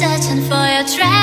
searching for your track.